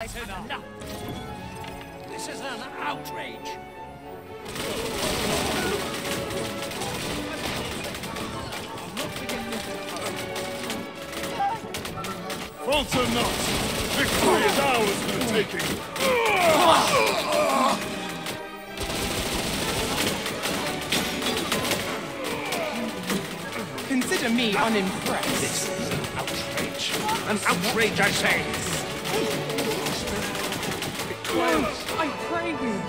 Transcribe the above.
I've had enough. This is an outrage. Falter not! Victory is ours for the taking! Consider me unimpressed. This is an outrage. An outrage, I say. I pray you.